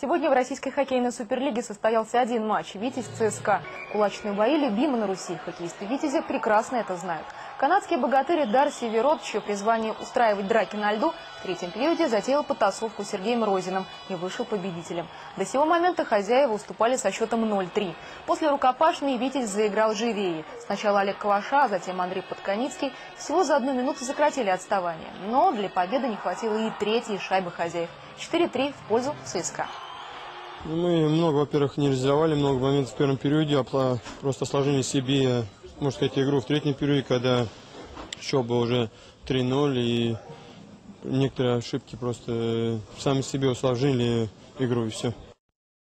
Сегодня в российской хоккейной суперлиге состоялся один матч. «Витязь» ЦСКА. Кулачные бои любимы на Руси. Хоккеисты «Витязи» прекрасно это знают. Канадские богатыри Дарси Верот, чье призвание устраивать драки на льду, в третьем периоде затеял потасовку с Сергеем Розиным и вышел победителем. До сего момента хозяева уступали со счетом 0-3. После рукопашной «Витязь» заиграл живее. Сначала Олег Калаша, а затем Андрей Подконицкий всего за одну минуту сократили отставание. Но для победы не хватило и третьей шайбы хозяев. 4-3 в пользу ЦСКА. Ну, Мы много, во-первых, не реализовали, много моментов в первом периоде, а просто сложили себе, можно сказать, игру в третьем периоде, когда счет был уже 3-0, и некоторые ошибки просто э, сами себе усложнили игру, и все.